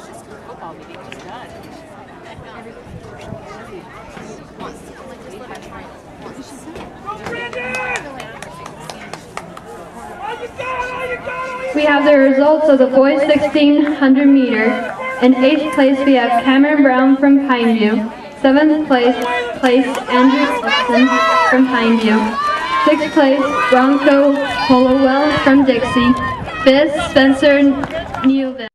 football meeting done. We have the results of the boys 1600 meter. In 8th place we have Cameron Brown from Pineview. 7th place placed Andrew Wilson from Pineview. 6th place Bronco Hollowell from Dixie. 5th Spencer Nealville.